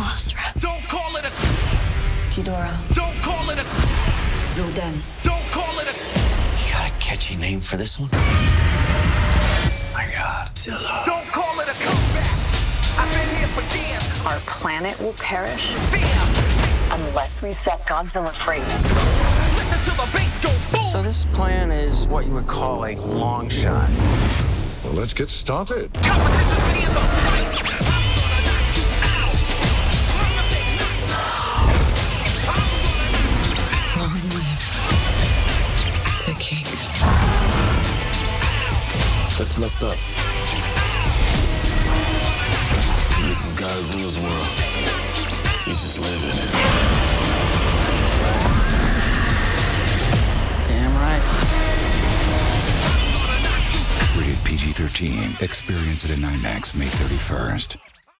Mothra. Don't call it a. Ghidorah. Don't call it a. Rodan. Don't call it a. You got a catchy name for this one? My God. Zilla. Don't call it a comeback. I've been here for years. Our planet will perish Bam. unless we set Godzilla free. Listen to the bass go boom. So this plan is what you would call a long shot. Well, let's get started. King. That's messed up. This is Godzilla's world. You just live in it. Damn right. Rated PG 13. Experience it in IMAX May 31st.